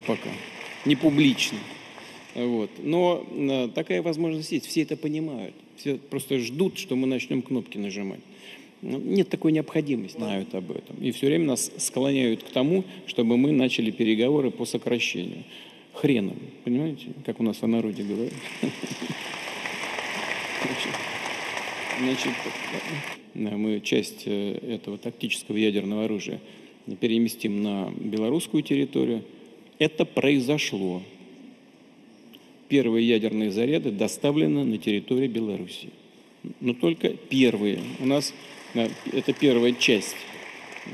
пока, не публично. Вот. Но э, такая возможность есть, все это понимают. Все просто ждут, что мы начнем кнопки нажимать. Ну, нет такой необходимости, знают об этом. И все время нас склоняют к тому, чтобы мы начали переговоры по сокращению. Хреном, понимаете, как у нас в народе говорят. Значит, мы часть э, этого тактического ядерного оружия переместим на белорусскую территорию. Это произошло. Первые ядерные заряды доставлены на территорию Беларуси. Но только первые. У нас это первая часть.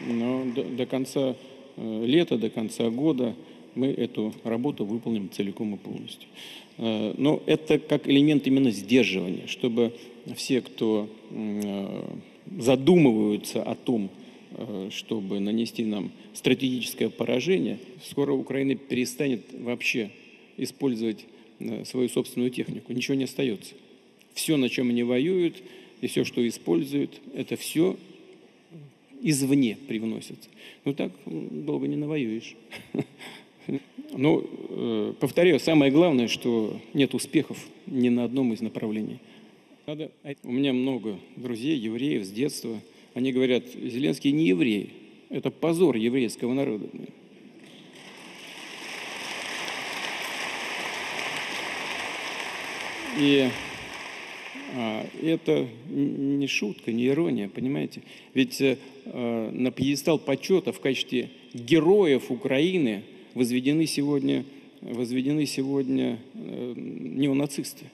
Но до, до конца э, лета, до конца года мы эту работу выполним целиком и полностью. Э, но это как элемент именно сдерживания, чтобы все, кто э, задумываются о том, чтобы нанести нам стратегическое поражение, скоро Украина перестанет вообще использовать свою собственную технику. Ничего не остается. Все, на чем они воюют, и все, что используют, это все извне привносится. Ну так долго не навоюешь. Ну, э, повторяю, самое главное, что нет успехов ни на одном из направлений. Надо... У меня много друзей, евреев с детства. Они говорят, Зеленский не еврей. Это позор еврейского народа. И а, это не шутка, не ирония, понимаете? Ведь э, на пьедестал почета в качестве героев Украины возведены сегодня, возведены сегодня э, неонацисты.